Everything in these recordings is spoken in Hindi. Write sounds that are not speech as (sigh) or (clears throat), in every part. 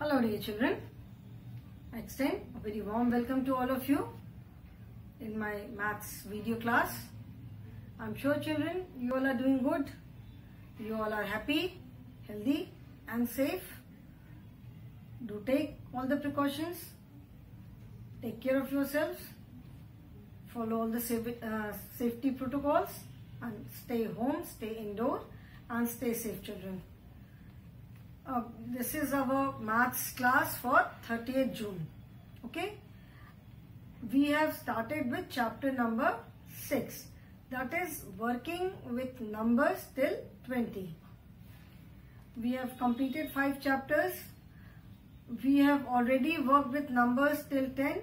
Hello dear children. I extend a very warm welcome to all of you in my maths video class. I'm sure children you all are doing good. You all are happy, healthy and safe. Do take all the precautions. Take care of yourselves. Follow all the uh, safety protocols and stay home, stay indoor and stay safe children. Uh, this is our maths class for 30th June. Okay. We have started with chapter number 6. That is working with numbers till 20. We have completed 5 chapters. We have already worked with numbers till 10.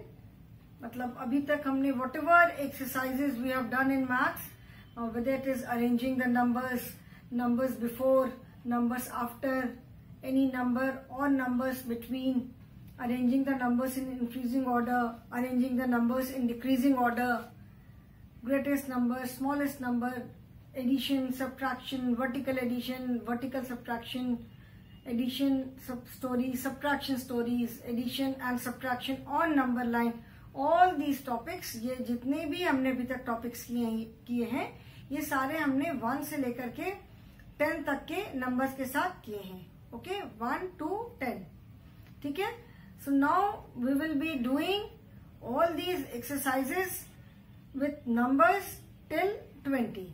मतलब अभी तक हमने whatever exercises we have done in maths whether it is arranging the numbers, numbers before, numbers after, any number or numbers between, arranging the numbers in increasing order, arranging the numbers in decreasing order, greatest number, smallest number, addition, subtraction, vertical addition, vertical subtraction, addition sub stories, subtraction stories, addition and subtraction on number line. All these topics ये जितने भी हमने अभी तक टॉपिक्स किए किए हैं ये सारे हमने वन से लेकर के टेन तक के नंबर्स के साथ किए हैं ओके वन टू टेन ठीक है? So now we will be doing all these exercises with numbers till twenty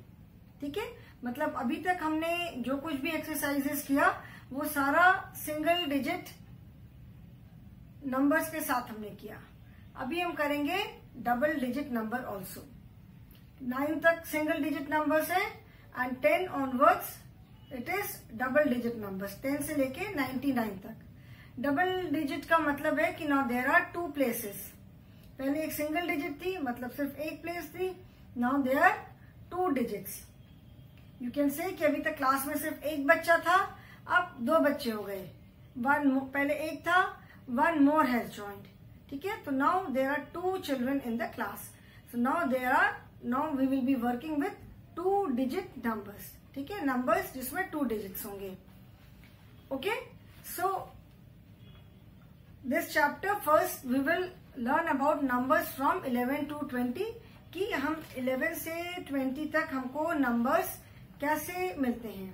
ठीक है? मतलब अभी तक हमने जो कुछ भी एक्सरसाइजेस किया, वो सारा सिंगल डिजिट नंबर्स के साथ हमने किया। अभी हम करेंगे double digit number also nine तक सिंगल डिजिट नंबर्स है and ten onwards it is double digit numbers ten से लेके नाइन्टी नाइन तक। डबल डिजिट का मतलब है कि now there are two places पहले एक सिंगल डिजिट थी मतलब सिर्फ़ एक प्लेस थी now there are two digits you can say कि अभी तक क्लास में सिर्फ़ एक बच्चा था, अब दो बच्चे हो गए। वन पहले एक था वन मोर हैज़ ज्वाइंट ठीक है? तो now there are two children in the class so now there are now we will be working with two digit numbers ठीक है? नंबर्स जिसमें टू डिजिट्स होंगे। Okay so this chapter first we will learn about numbers from 11 to 20 कि हम 11 से 20 तक हमको नंबर्स कैसे मिलते हैं।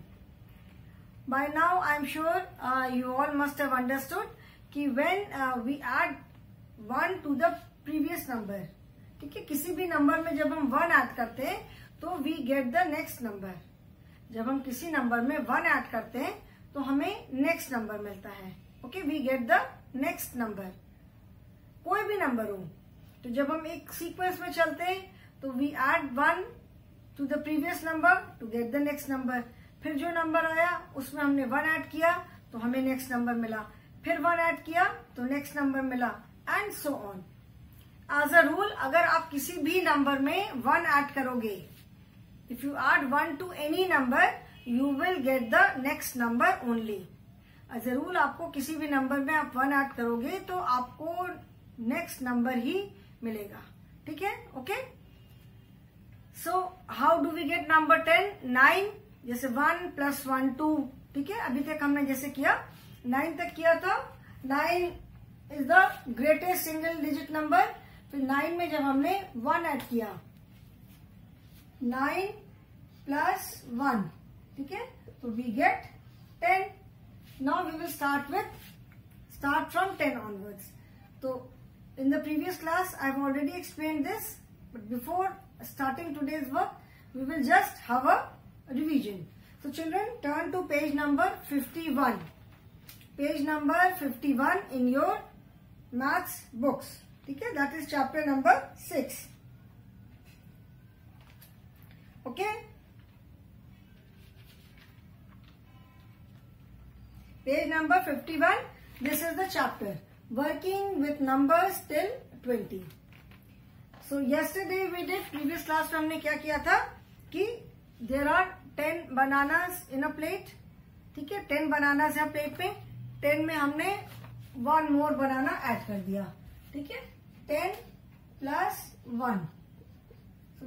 By now I am sure you all must have understood कि when we add one to the previous number ठीक है? किसी भी नंबर में जब हम वन ऐड करते हैं तो we get the next number जब हम किसी नंबर में वन ऐड करते हैं तो हमें नेक्स्ट नंबर मिलता है। Okay we get the next number कोई भी नंबर हो तो जब हम एक सीक्वेंस में चलते हैं तो we add one to the previous number to get the next number फिर जो नंबर आया, उसमें हमने वन ऐड किया तो हमें नेक्स्ट नंबर मिला। फिर वन ऐड किया तो नेक्स्ट नंबर मिला and so on as a rule अगर आप किसी भी नंबर में वन ऐड करोगे if you add one to any number you will get the next number only ज़रूर आपको किसी भी नंबर में आप वन ऐड करोगे तो आपको नेक्स्ट नंबर ही मिलेगा। ठीक है? Okay so how do we get number ten nine जैसे वन प्लस वन टू ठीक है? अभी तक हमने जैसे किया नाइन तक किया था। Nine is the greatest single digit number फिर नाइन में जब हमने वन ऐड किया नाइन प्लस वन, ठीक है? तो we get ten now we will start with start from ten onwards तो in the previous class I have already explain this but before starting today's work we will just have a revision तो children turn to page number fifty one page number fifty one in your maths books ठीक है? That is chapter number six Okay. Page number 51. This is the chapter. Working with numbers till 20. So yesterday we did previous class में हमने क्या किया था कि there are ten bananas in a plate ठीक है टेन बनानास है प्लेट में टेन में हमने वन मोर बनाना ऐड कर दिया ठीक है ten plus one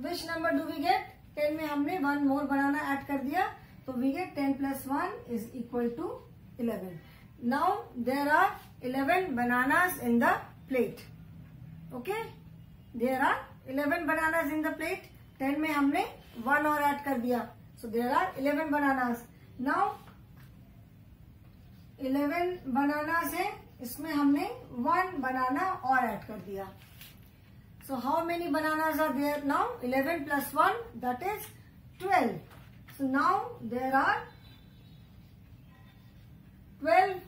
which number do we get ten में हमने वन मोर बनाना एड कर दिया तो we get ten plus one is equal to eleven now there are eleven banana in the plate okay there are eleven banana in the plate ten में हमने वन और एड कर दिया. So there are eleven bananas now eleven bananas है. इसमें हमने वन बनाना और एड कर दिया. So, how many bananas are there now? 11 plus 1 that is 12. So, now there are 12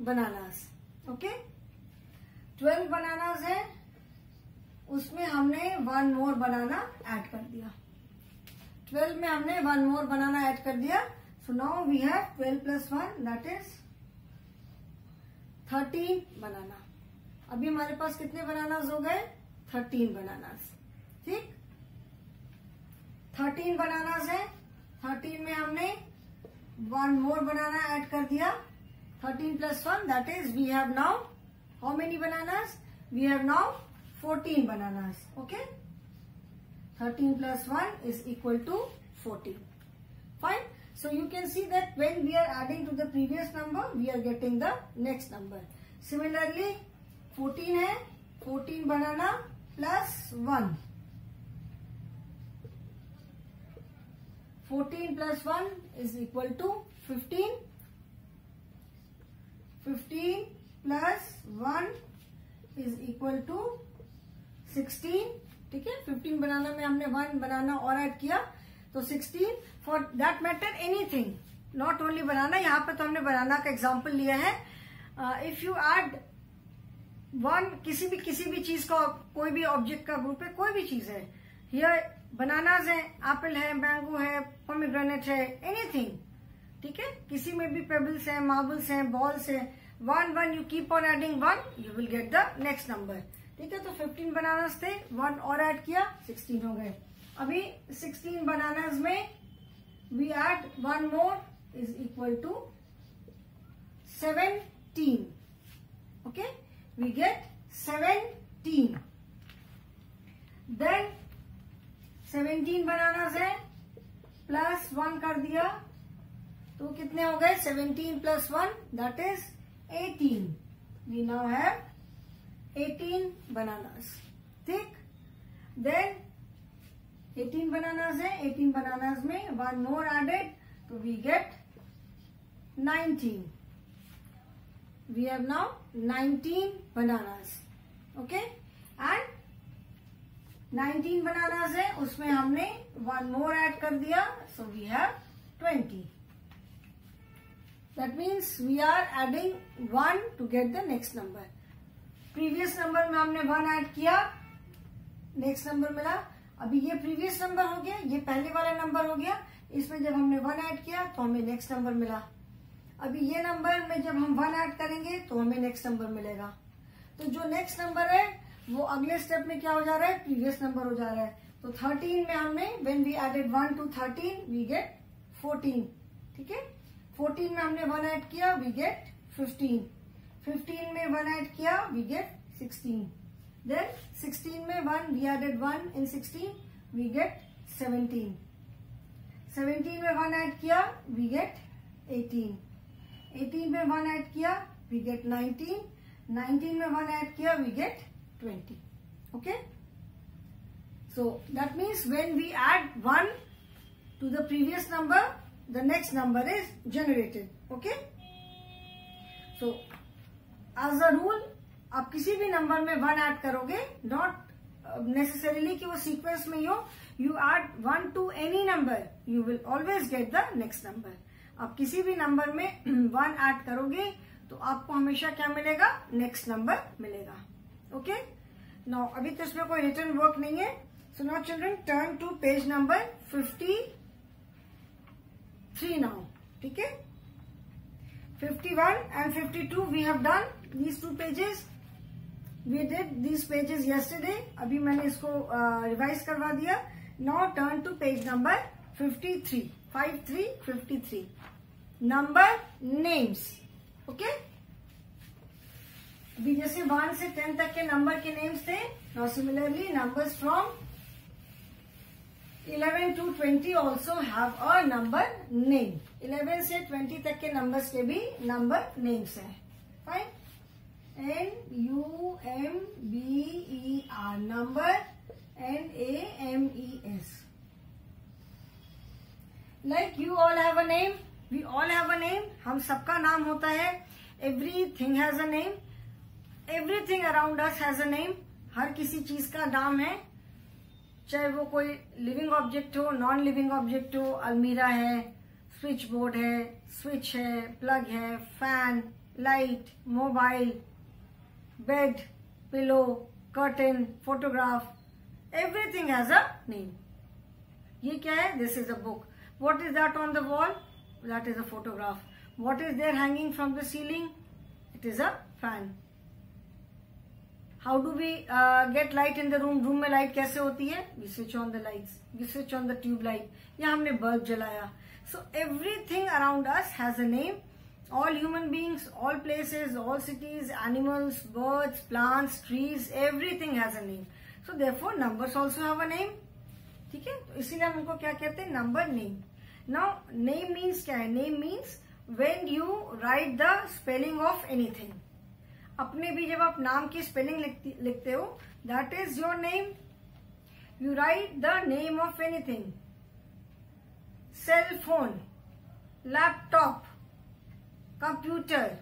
bananas. Okay? 12 bananas है उसमें हमने वन मोर बनाना ऐड कर दिया 12 में हमने वन मोर बनाना ऐड कर दिया so now we have 12 plus one that is 13 banana अभी हमारे पास कितने बनानास हो गए थर्टीन बनानास ठीक? थर्टीन बनानास है। थर्टीन में हमने वन मोर बनाना एड कर दिया। Thirteen plus one that is we have now how many bananas we have now fourteen bananas okay thirteen plus one is equal to fourteen fine so you can see that when we are adding to the previous number we are getting the next number similarly 14 है। 14 बनाना plus 1. 14 plus 1 is equal to 15. 15 plus 1 is equal to 16 ठीक है? 15 बनाना में हमने वन बनाना और ऐड किया। तो 16 for that matter anything not only banana, यहाँ पर तो हमने बनाना का एग्ज़ाम्पल लिया है। इफ़ यू एड वन किसी भी किसी भी चीज़ का, कोई भी ऑब्जेक्ट का ग्रुप है, कोई भी चीज़ है। हियर बनानाज है एप्पल है मैंगो है पोमिग्रेनेट है एनीथिंग ठीक है? किसी में भी पेबल्स है मार्बल्स है बॉल्स है। One one you keep on adding one you will get the next number ठीक है? तो फिफ्टीन बनानास थे वन और ऐड किया सिक्सटीन हो गए। अभी सिक्सटीन बनानास में we add one more is equal to seventeen okay we get 17 then 17 banana है प्लस वन कर दिया तो कितने हो गए? 17 plus one that is 18 we now have 18 bananas ठीक देन 18 बनानास है. 18 बनानास में वन मोर एडेड तो we get 19 we have now 19 bananas okay and 19 bananas hai usme humne one more add kar diya so we have 20 that means we are adding one to get the next number previous number mein humne one add kiya next number mila अभी ये previous number हो गया ये पहले वाला number हो गया इसमें जब हमने one add किया तो हमें next number मिला अभी ये नंबर में जब हम वन ऐड करेंगे तो हमें नेक्स्ट नंबर मिलेगा। तो जो नेक्स्ट नंबर है, वो अगले स्टेप में क्या हो जा रहा है? प्रीवियस नंबर हो जा रहा है। तो थर्टीन में हमने when we added one to thirteen we get fourteen ठीक है? फोर्टीन में हमने वन ऐड किया वी गेट फिफ्टीन फिफ्टीन में वन ऐड किया we get sixteen then sixteen में one we added one in sixteen we get seventeen seventeen में वन ऐड किया वी गेट एटीन एटीन में वन ऐड किया वी गेट नाइनटीन नाइनटीन में वन ऐड किया we get 20 okay so, that means when we add 1 to the previous number, the next number is generated. Okay? So, as a rule, आप किसी भी नंबर में वन ऐड करोगे नॉट नेसेसरीली कि वो सीक्वेंस में ही हो you add one to any number you will always get the next number आप किसी भी नंबर में (clears throat) वन ऐड करोगे तो आपको हमेशा क्या मिलेगा? नेक्स्ट नंबर मिलेगा। ओके नाउ अभी तो इसमें कोई रिटर्न वर्क नहीं है। So now children turn to page number fifty three now ठीक है? Fifty one and fifty two we have done these two pages we did these pages yesterday अभी मैंने इसको रिवाइज uh, करवा दिया। Now turn to page number fifty three five three fifty three number names okay अभी जैसे वन से टेन तक के नंबर के नेम्स थे now similarly numbers from eleven to twenty also have a number name eleven से ट्वेंटी तक के नंबर्स के भी नंबर नेम्स हैं. Fine N U M B E R. Number N A M E S. Like you all have a name, we all have a name. हम सबका नाम होता है. Everything has a name. Everything around us has a name. हर किसी चीज़ का नाम है चाहे वो कोई लिविंग ऑब्जेक्ट हो नॉन लिविंग ऑब्जेक्ट हो अलमीरा है स्विच बोर्ड है स्विच है प्लग है fan light mobile bed pillow curtain photograph everything has a name ये क्या है this is a book what is that on the wall that is a photograph what is there hanging from the ceiling it is a fan how do we get light in the room room में लाइट कैसे होती है? We switch on the lights we switch on the tube light या हमने बल्ब जलाया. So everything around us has a name all human beings, all places, all cities, animals, birds, plants, trees, everything has a name. So therefore numbers also have a name. ठीक है? इसीलिए हम उनको क्या कहते हैं? Number name now name means क्या है? Name means when you write the spelling of anything अपने भी जब आप नाम की स्पेलिंग लिखते हो that is your name you write the name of anything cell phone laptop computer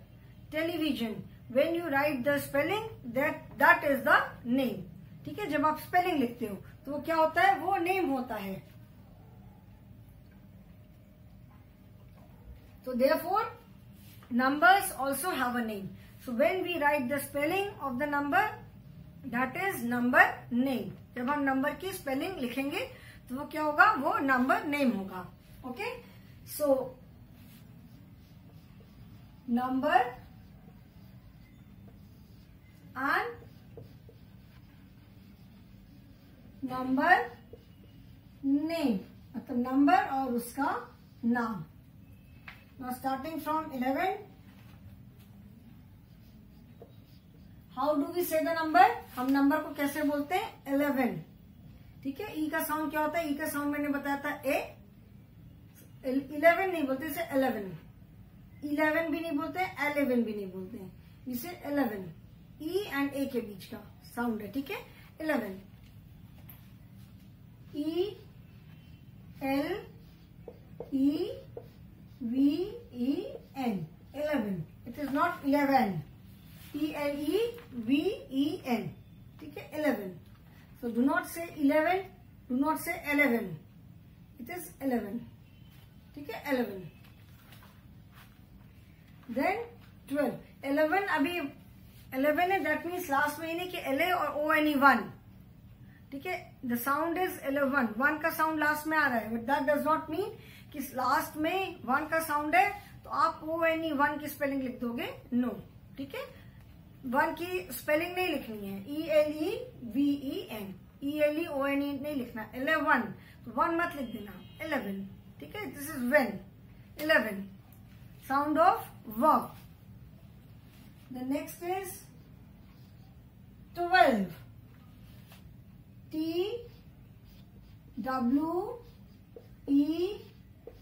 television when you write the spelling that is the name. ठीक है? जब आप स्पेलिंग लिखते हो तो वो क्या होता है? वो नेम होता है। तो there four numbers also have a name. So when we write the spelling of the number, that is number name. जब हम नंबर की स्पेलिंग लिखेंगे तो वो क्या होगा वो नंबर नेम होगा okay so number and number name मतलब नंबर और उसका नाम now starting from eleven how do we say the number हम नंबर को कैसे बोलते हैं? इलेवन ठीक है? ई का साउंड क्या होता है? ई का साउंड मैंने बताया था ए इलेवन नहीं बोलते, इसे इलेवन इलेवन भी नहीं बोलते एलेवन भी नहीं बोलते हैं। इसे इलेवन ई एंड ए के बीच का साउंड है, ठीक है? Eleven E L E V E N eleven it is not eleven E L E V E N ठीक है? Eleven so do not say eleven do not say eleven it is eleven ठीक है? इलेवन देन ट्वेल्व इलेवन अभी इलेवन है दैट मीन्स लास्ट में ही नहीं कि एल और ओ एन ई वन ठीक है? The sound is eleven one का साउंड लास्ट में आ रहा है but that does not mean कि लास्ट में वन का साउंड है तो आप ओ एन ई वन की स्पेलिंग लिख दोगे नो ठीक है वन की स्पेलिंग नहीं लिखनी है E L E V E N E L E O N E नहीं लिखना इलेवन वन मत लिख देना इलेवन ठीक है this is when eleven sound of. The next is 12. T W E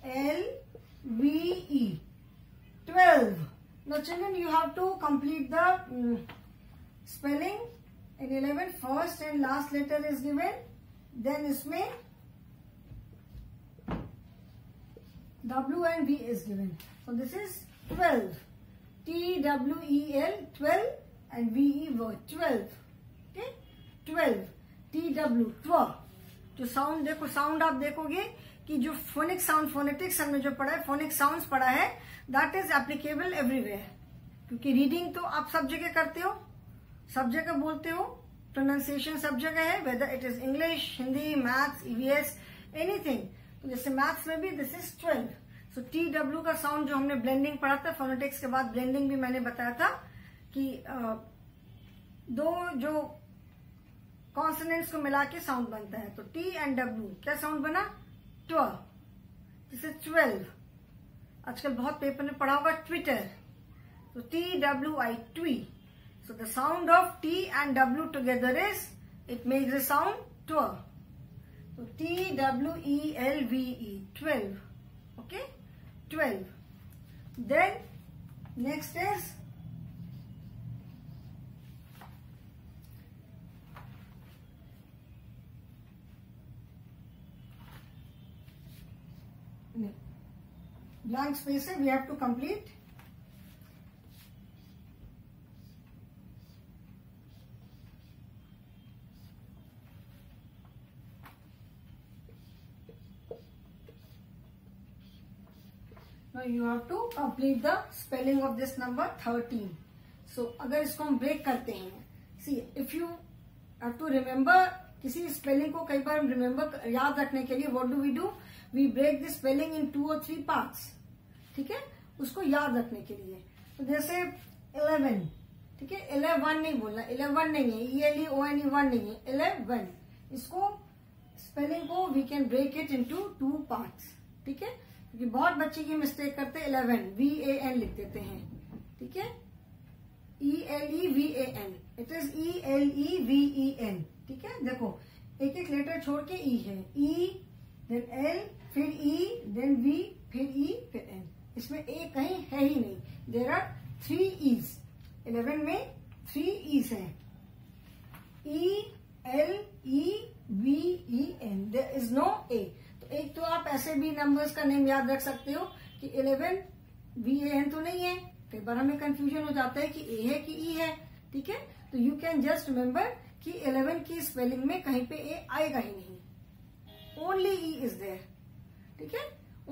L V E. 12. Now children you have to complete the um, spelling in 11 first and last letter is given then इसमें W and V is given. So this is 12. T W E L 12 and V E word 12. Okay? 12. T W 12. जो साउंड देखो साउंड आप देखोगे कि जो फोनिक साउंड फोनेटिक्स हमने जो पढ़ा है फोनिक साउंड पढ़ा है दैट इज़ एप्लीकेबल एवरीवेयर क्योंकि रीडिंग तो आप सब जगह करते हो, सब जगह बोलते हो प्रोनाउंसिएशन सब जगह है whether it is English Hindi maths EVS anything जैसे मैथ्स में भी this is twelve so T W का साउंड जो हमने ब्लेंडिंग पढ़ा था फोनेटिक्स के बाद ब्लेंडिंग भी मैंने बताया था कि दो जो कॉन्सनेंट्स को मिला के साउंड बनता है। तो टी एंड डब्ल्यू क्या साउंड बना? ट्वेल्व जिसे ट्वेल्व आजकल बहुत पेपर में पढ़ा होगा ट्विटर तो T W I twi so the sound of T and W together is it makes the sound twelve तो T W E L V E twelve okay 12. Then, next is space है we have to complete now you have to complete the spelling of this number 13 so अगर इसको हम ब्रेक करते हैं see if you have to remember किसी स्पेलिंग को कई बार रिमेम्बर याद रखने के लिए what do we do we break the spelling in two और थ्री पार्ट्स ठीक है? उसको याद रखने के लिए। तो जैसे इलेवन ठीक है? इलेवन नहीं बोलना इलेवन नहीं है E L E O N E one नहीं है इलेवन इसको स्पेलिंग को we can break it into two parts ठीक है? क्योंकि बहुत बच्चे की मिस्टेक करते हैं इलेवन वी ए एन लिख देते हैं। ठीक है? E L E V A N it is E L E V E N ठीक है? देखो एक एक लेटर छोड़ के ई है। ई देन एल फिर ई देन वी फिर ई फिर एन इसमें ए कहीं है ही नहीं। There are three Es eleven में थ्री ईज है। E L E V E N there is no A तो एक तो आप ऐसे भी नंबर्स का नेम याद रख सकते हो कि इलेवन वी ए एन तो नहीं है। कई बार हमें कंफ्यूजन हो जाता है कि ए है कि ई है। ठीक है? तो यू कैन जस्ट रिमेम्बर कि इलेवन की स्पेलिंग में कहीं पे ए आएगा ही नहीं। ओनली ई इज़ देयर ठीक है?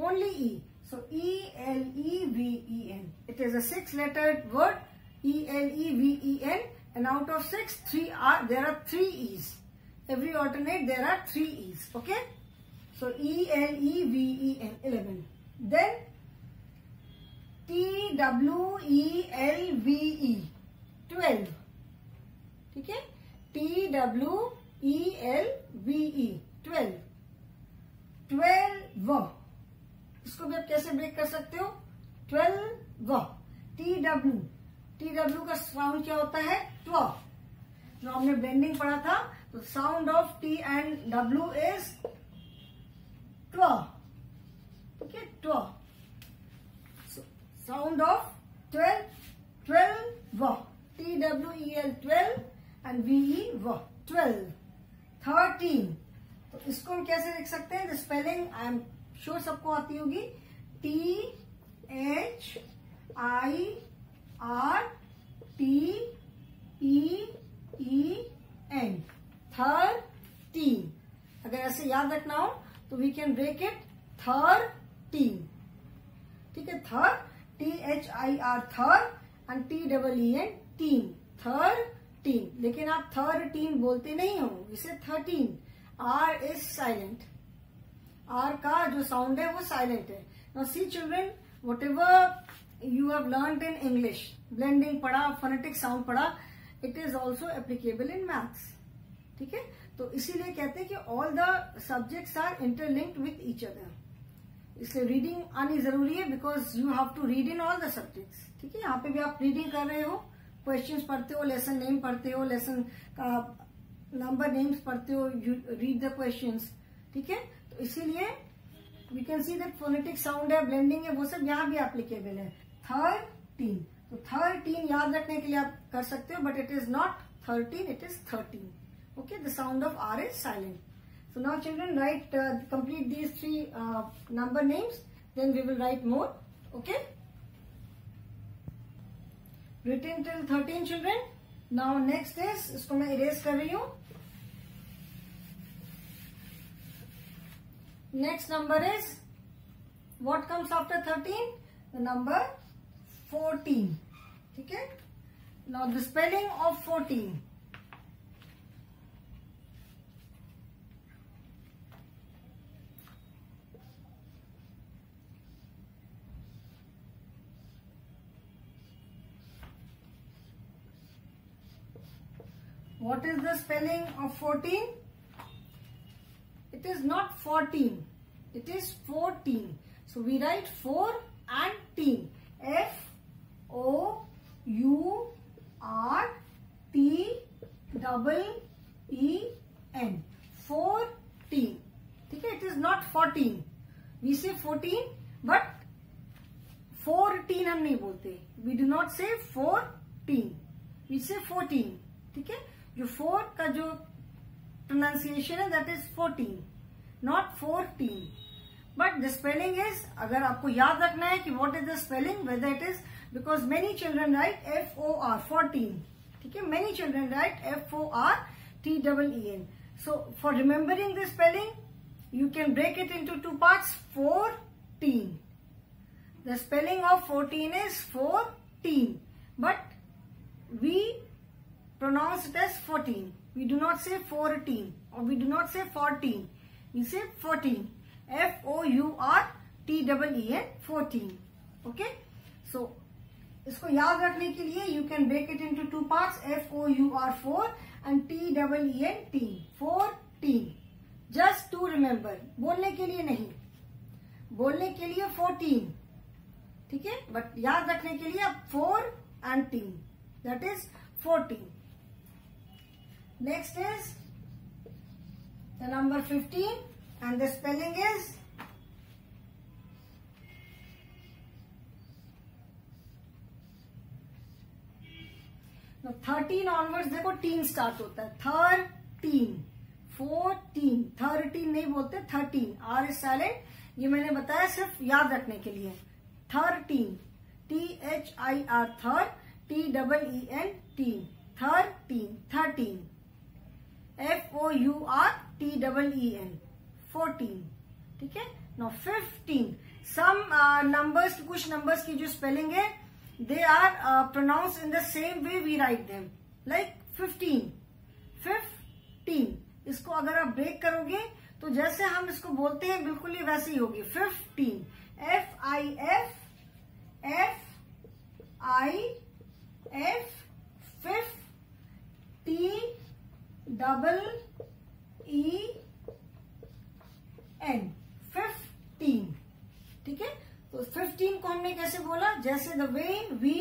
Only E so E L E V E N it is a six letter word E L E V E N and out of six three are there are three Es every alternate there are three Es okay so E L E V E N, eleven. Then, T W E L V E twelve. ठीक है? T W E L V E twelve twelve इसको भी आप कैसे ब्रेक कर सकते हो? Twelve T W T W का साउंड क्या होता है? ट्व जो हमने ब्लेंडिंग पढ़ा था तो sound of T and W is tw ठीक है? Tw sound of twelve twelve व T W E L twelve and V E twelve thirteen तो इसको हम कैसे लिख सकते हैं? स्पेलिंग आई एम श्योर सबको आती होगी। T H I R T E E N thirteen अगर ऐसे याद रखना हो तो we can break it thirteen ठीक है? Third T H I R third and T double E N teen thirteen लेकिन आप थर्टीन बोलते नहीं हो, इसे thirteen R is silent R का जो साउंड है वो साइलेंट है. Now see children whatever you have learn in English blending पढ़ा फोनेटिक साउंड पढ़ा it is also applicable in maths ठीक है? तो इसीलिए कहते हैं कि all the subjects are interlinked with each other इसलिए रीडिंग आनी ज़रूरी है because you have to read in all the subjects ठीक है? यहाँ पे भी आप रीडिंग कर रहे हो क्वेश्चन पढ़ते हो लेसन नेम पढ़ते हो लेसन का नंबर नेम्स पढ़ते हो यू रीड द क्वेश्चन ठीक है तो इसीलिए we can see that phonetic sound है ब्लेंडिंग है वो सब यहाँ भी एप्लीकेबल है थर्टीन तो थर्टीन याद रखने के लिए आप कर सकते हो but it is not thirteen it is thirteen the sound of R is silent. So now children write, uh, complete these three uh, number names. Then we will write more. Okay. Written till thirteen children now next is इसको मैं इरेज कर रही हूँ. Next number is what comes after thirteen the number fourteen ठीक है? Now the spelling of fourteen What is the spelling of 14? It is not 14. It is 14. So we write 4 and teen. F O U R T double E N. 14. Okay, it is not 14. We say 14 but 14 हम नहीं बोलते. We do not say 14. We say 14. ठीक है जो फोर का जो प्रोनाउंसिएशन है that is fourteen not fourteen but the spelling is अगर आपको याद रखना है कि what is the spelling whether it is because many children write F O R fourteen ठीक है? Many children write F O R T double E N so for remembering the spelling you can break it in two part fourteen the spelling of fourteen is fourteen but we pronounce it as 14. We do not say 14 or we do not say 14. We say 14. F-O-U-R-T-E-E-N 14. Okay. So, इसको याद रखने के लिए you can break it into two parts F O U R four and T double E N T four teen just to remember बोलने के लिए नहीं बोलने के लिए फोर्टीन ठीक है बट याद रखने के लिए four and teen that is fourteen Next is the number 15 and the spelling is 13 onwards, देखो टीन स्टार्ट होता है। थर्टीन फोर्टीन थर्टीन नहीं बोलते थर्टीन आर इज़ साइलेंट ये मैंने बताया सिर्फ़ याद रखने के लिए। Thirteen T H I R third T double E N teen thirteen thirteen F O U R T double E N fourteen ठीक है? नो फिफ्टीन सम नंबर्स कुछ नंबर्स की जो स्पेलिंग है they are pronounce in the same way we write them like fifteen fifteen इसको अगर आप ब्रेक करोगे तो जैसे हम इसको बोलते हैं, बिल्कुल ही वैसे ही होगी। Fifteen F I F F I F fifth T double E N fifteen ठीक है? तो फिफ्टीन को हमने कैसे बोला? जैसे द वे वी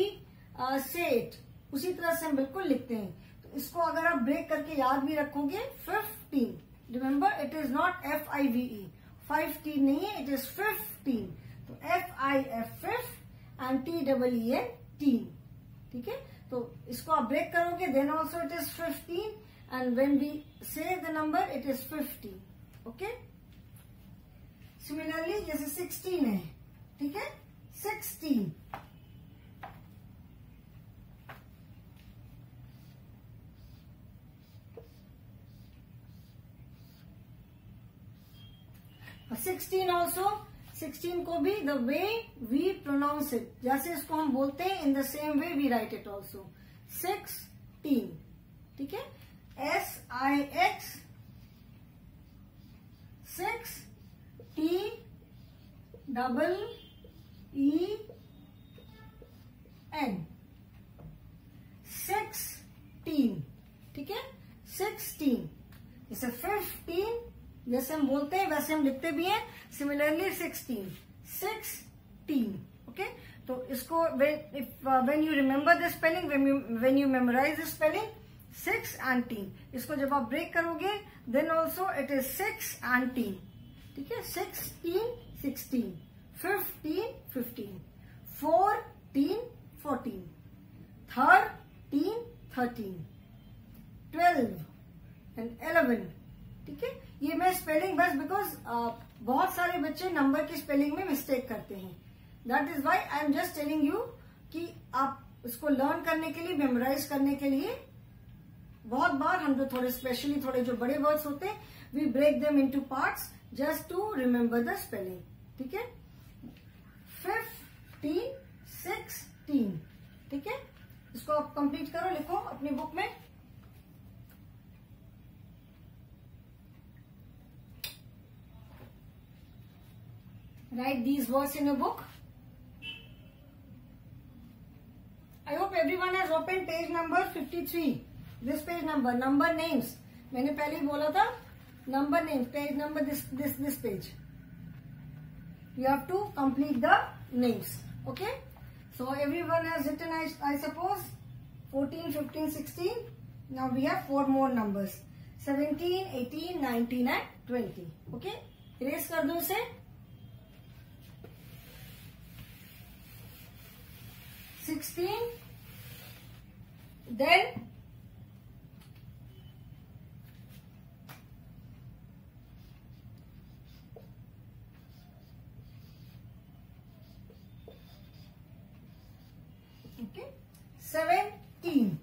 सेट उसी तरह से हम बिल्कुल लिखते हैं। तो इसको अगर आप ब्रेक करके याद भी रखोगे fifteen remember it is not F I V E five T नहीं है इट इज़ फिफ्टीन तो F I F fifth and T double E N teen ठीक है? तो इसको आप ब्रेक करोगे then also it is fifteen and when we say the number, it is 50 okay? Similarly जैसे 16 है. ठीक है? 16 सिक्सटीन ऑल्सो सिक्सटीन को भी the way we pronounce it जैसे इसको हम बोलते हैं in the same way we write it also sixteen ठीक है? S I X six T double E N six sixteen ठीक है? सिक्सटीन जैसे फिफ्टीन जैसे हम बोलते हैं, वैसे हम लिखते भी हैं। सिमिलरली सिक्सटीन सिक्सटीन ओके तो इसको when you remember the spelling when you memorise the spelling six and teen इसको जब आप ब्रेक करोगे then also it is six and teen ठीक है? Sixteen sixteen fifteen fifteen fourteen fourteen thirteen thirteen twelve and eleven ठीक है? ये मैं स्पेलिंग बस बिकॉज़ बहुत सारे बच्चे नंबर की स्पेलिंग में मिस्टेक करते हैं। That is why I am just telling you कि आप इसको लर्न करने के लिए मेमोराइज करने के लिए बहुत बार हम जो थोड़े स्पेशली थोड़े जो बड़े वर्ड्स होते हैं we break them into parts just to remember the spelling ठीक है? फिफ्टीन सिक्सटीन ठीक है? इसको आप कंप्लीट करो, लिखो अपनी बुक में. Write these words in your book. I hope everyone has opened page number 53. This page number number names मैंने पहले ही बोला था number names page number this this this page you have to complete the names okay so everyone has written I I suppose fourteen fifteen sixteen now we have four more numbers seventeen eighteen nineteen and twenty okay erase कर दो उसे sixteen then seventeen.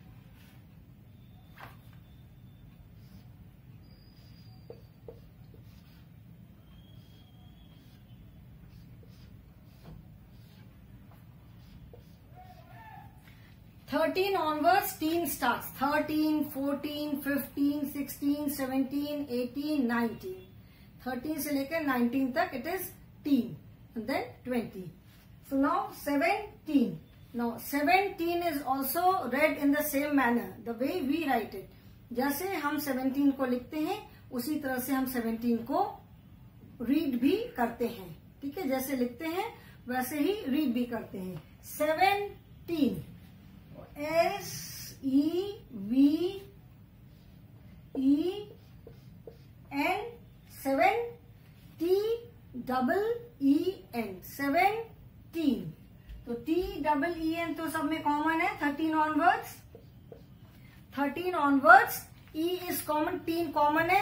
Thirteen onwards teen start thirteen fourteen fifteen sixteen seventeen eighteen nineteen thirteen से लेकर नाइनटीन तक it is teen then twenty so now seventeen now 17 is also read in the same manner, the way we write it. जैसे हम 17 को लिखते हैं, उसी तरह से हम 17 को रीड भी करते हैं। ठीक है? जैसे लिखते हैं, वैसे ही रीड भी करते हैं। Seventeen S E V E N seven T double E N seventeen तो टी डबल ई एन तो सब में कॉमन है thirteen onwards thirteen onwards E is common teen common है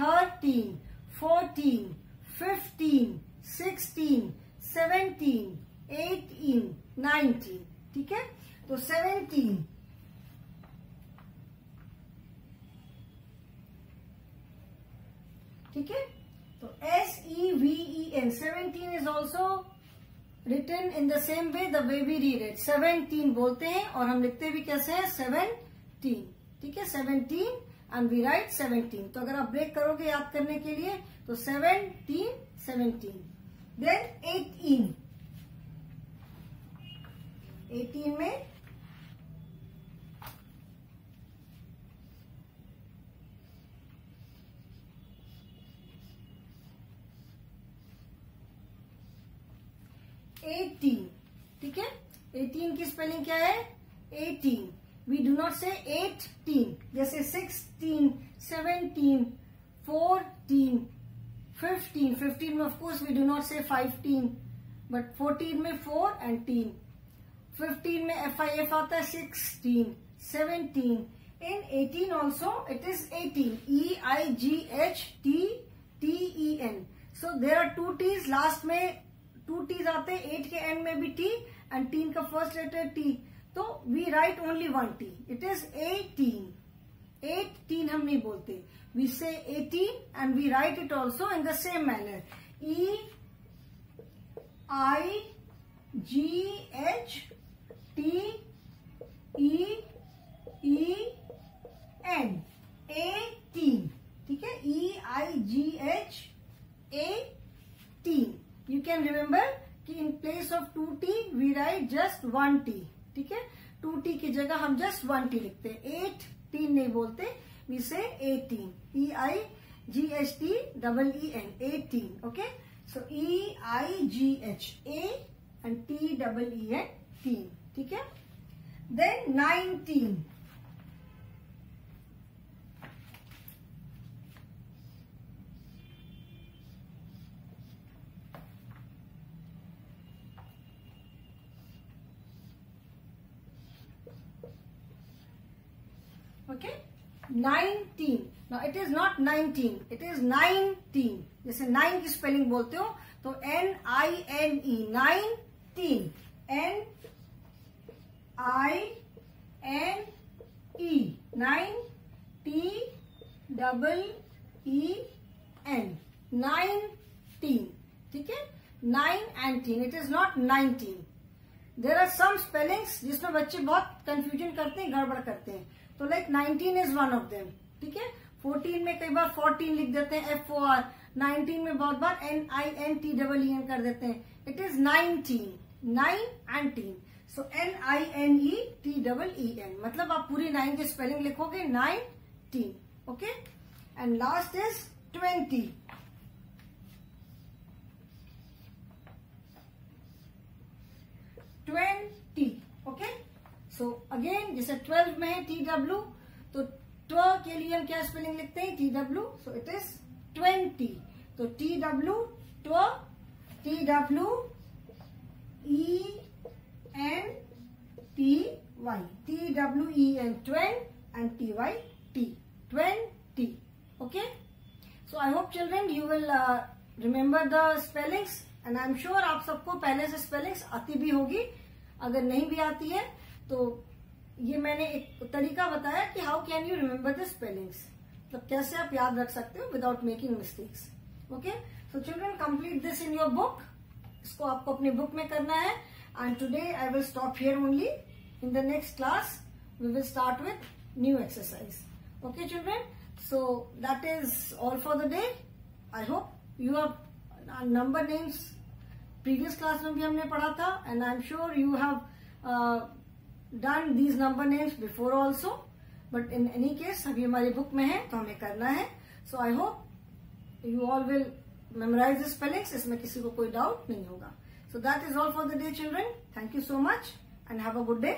thirteen fourteen fifteen sixteen seventeen eighteen nineteen ठीक है? तो सेवेंटीन ठीक है? तो S E V E N seventeen is also written in the same way the way we read it seventeen बोलते हैं और हम लिखते भी कैसे हैं? सेवनटीन ठीक है? Seventeen and we write seventeen तो अगर आप ब्रेक करोगे याद करने के लिए तो seventeen seventeen then eighteen eighteen में एटीन, ठीक है? एटीन की स्पेलिंग क्या है? Eighteen. We do not say eighteen जैसे sixteen seventeen fourteen fifteen fifteen में of course we do not say fiveteen but fourteen में फोर एंड टीन फिफ्टीन में एफ़ आई एफ़ आता है sixteen seventeen in eighteen also it is eighteen E I G H T T N so there are two Ts last में टू टीज आते हैं एट के एंड में भी टी एंड टीन का फ़र्स्ट लेटर टी तो we write only one T it is eighteen eighteen हम नहीं बोलते. We say eighteen and we write it also in the same manner E I G H T E E N eighteen ठीक है? E I G H A teen you can remember कि in place of two T we write just one T ठीक है? टू टी की जगह हम जस्ट वन टी लिखते हैं। एट टीन नहीं बोलते we say eighteen E I G H T double E N eighteen okay so E I G H A and T double E N teen ठीक है? Then nineteen okay 19 now, it is not 19 it is 19 जैसे नाइन की स्पेलिंग बोलते हो तो N I N E nineteen N I N E nine T double E N nineteen ठीक है? Nine and teen it is not nineteen there are some spellings जिसमें बच्चे बहुत कंफ्यूजन करते हैं, गड़बड़ करते हैं। तो like nineteen is one of them ठीक है? फोर्टीन में कई बार फोर्टीन लिख देते हैं एफ़ ओ आर नाइनटीन में बहुत बार N I N T double E N कर देते हैं। It is nineteen nine and teen so N I N E T double E N मतलब आप पूरी नाइन की स्पेलिंग लिखोगे nine teen okay and last is twenty twenty okay so again जैसे ट्वेल्व में है टी डब्ल्यू तो ट्व के लिए हम क्या स्पेलिंग लिखते हैं? T W so it is twenty तो T W tw T W E N T Y T W E N twen and T Y T twenty okay so I hope children you will remember the spellings and I am sure आप सबको पहले से स्पेलिंग्स आती भी होगी। अगर नहीं भी आती है तो ये मैंने एक तरीका बताया कि how can you remember the spellings मतलब कैसे आप याद रख सकते हो without making mistakes okay so children complete this in your book इसको आपको अपने बुक में करना है। And today I will stop here only in the next class we will start with new exercise okay children so that is all for the day I hope you are number names previous class में भी हमने पढ़ा था and I am sure you have done these number names before also but in any case अभी हमारी बुक में है तो हमें करना है। So I hope you all will memorise spellings इसमें किसी को कोई डाउट नहीं होगा। So that is all for the day children thank you so much and have a good day